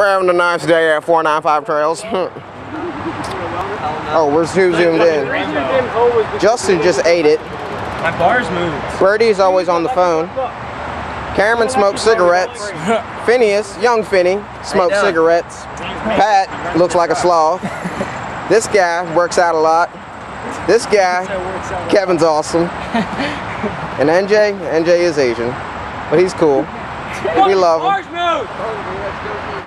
We're having a nice day at 495 Trails. oh, we're too zoomed in. Justin just ate it. My bars moved. Brady's always on the phone. Cameron smokes cigarettes. Phineas, young Finney, smokes cigarettes. Pat looks like a sloth. This guy works out a lot. This guy, Kevin's awesome. And NJ, NJ is Asian, but he's cool. We love him.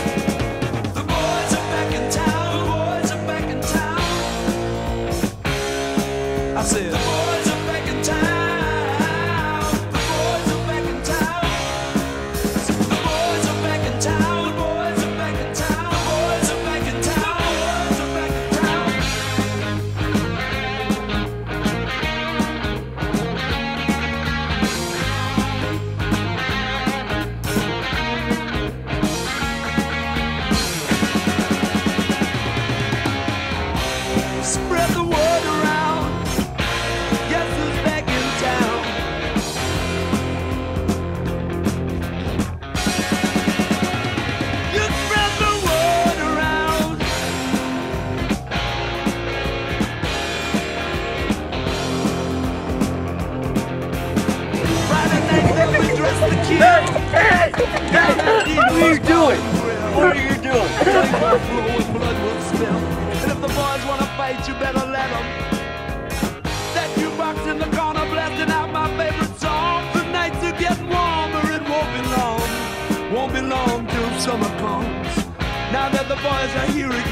Spread the word around. Who's back in town? You spread the word around. What are you doing? What are you doing? Fight, you better let them. That jukebox in the corner blasting out my favorite song. The nights are getting warmer, it won't be long. Won't be long till summer comes. Now that the boys are here again.